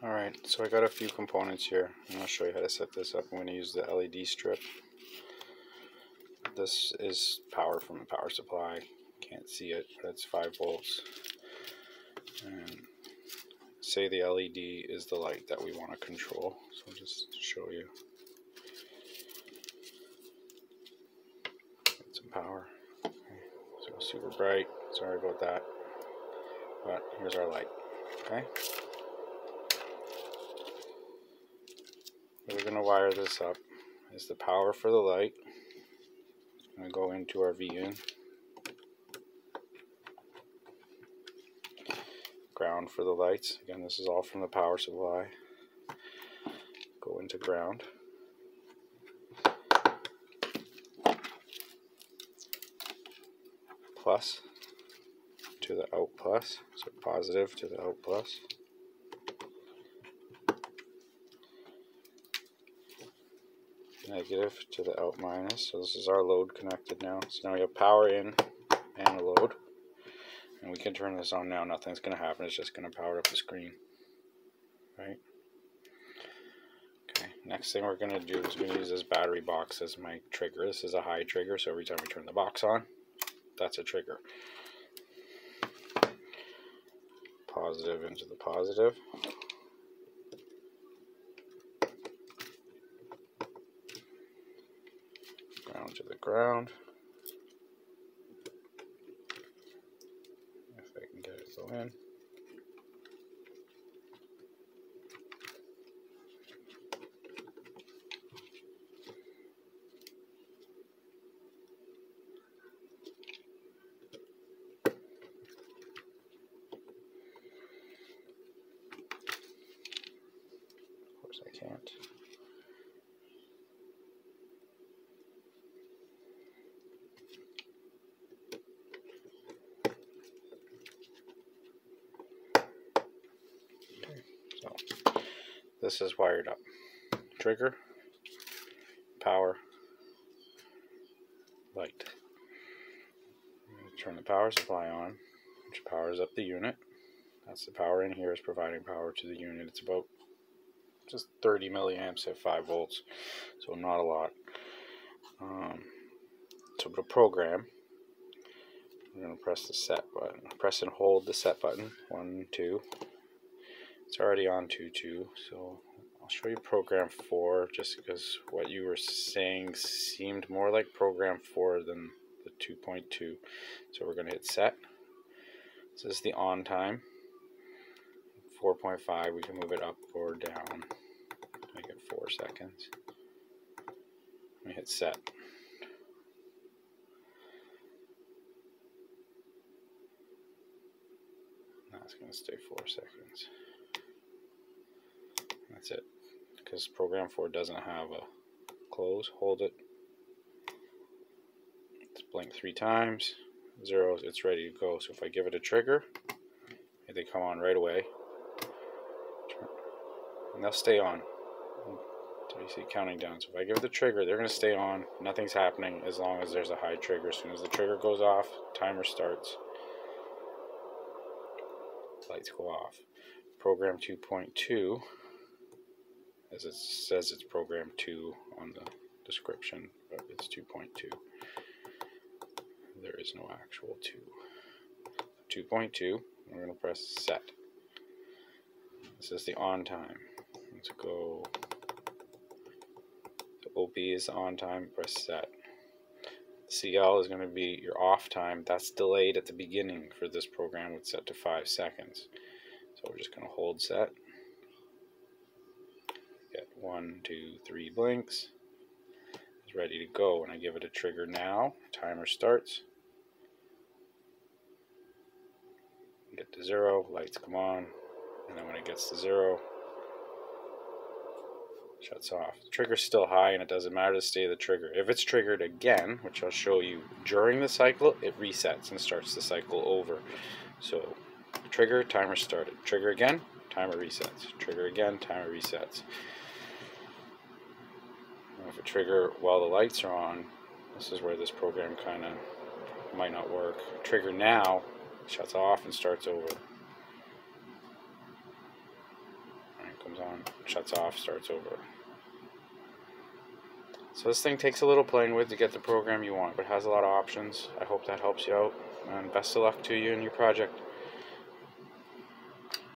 Alright, so I got a few components here. I'm to show you how to set this up. I'm going to use the LED strip. This is power from the power supply. Can't see it, but it's 5 volts. And say the LED is the light that we want to control. So I'll just show you. Get some power. Okay. So super bright. Sorry about that. But here's our light. Okay. Going to wire this up is the power for the light. It's going to go into our V-in. Ground for the lights. Again, this is all from the power supply. Go into ground. Plus to the out plus, so positive to the out plus. Negative to the out minus. So this is our load connected now. So now we have power in and a load. And we can turn this on now. Nothing's going to happen. It's just going to power up the screen. Right? Okay. Next thing we're going to do is we're going to use this battery box as my trigger. This is a high trigger. So every time we turn the box on, that's a trigger. Positive into the positive. Ground. If I can get it to course I can't. This is wired up. Trigger, power, light. Turn the power supply on, which powers up the unit. That's the power in here is providing power to the unit. It's about just 30 milliamps at 5 volts, so not a lot. Um, so to program, we're going to press the set button. Press and hold the set button. One, two, it's already on 2.2, so I'll show you program 4 just because what you were saying seemed more like program 4 than the 2.2. So we're going to hit set. This is the on time. 4.5, we can move it up or down. Make it 4 seconds. We hit set. That's going to stay 4 seconds. That's it. Because program 4 doesn't have a close. Hold it. Let's blink three times. Zero, it's ready to go. So if I give it a trigger, they come on right away. And they'll stay on. So you see counting down. So if I give it the trigger, they're going to stay on. Nothing's happening as long as there's a high trigger. As soon as the trigger goes off, timer starts. Lights go off. Program 2.2 as it says it's program 2 on the description, but it's 2.2. There is no actual 2. 2.2, we're going to press set. This is the on time. Let's go. The OB is on time, press set. CL is going to be your off time. That's delayed at the beginning for this program. It's set to 5 seconds. So we're just going to hold set one, two, three blinks. It's ready to go. When I give it a trigger now, timer starts. Get to zero, lights come on, and then when it gets to zero, shuts off. The trigger's still high and it doesn't matter the state of the trigger. If it's triggered again, which I'll show you during the cycle, it resets and starts the cycle over. So trigger, timer started. Trigger again, timer resets. Trigger again, timer resets if a trigger while the lights are on, this is where this program kind of might not work. Trigger now, shuts off and starts over. comes on, shuts off, starts over. So this thing takes a little playing with to get the program you want, but has a lot of options. I hope that helps you out, and best of luck to you in your project.